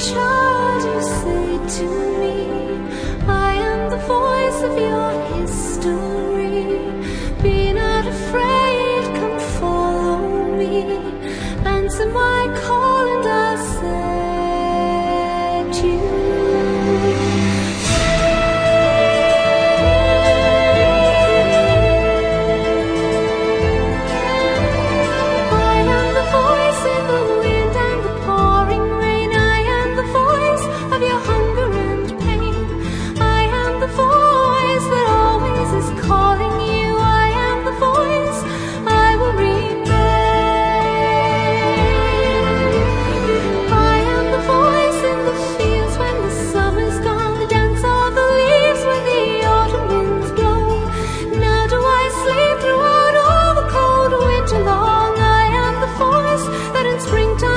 child you say to me. springtime.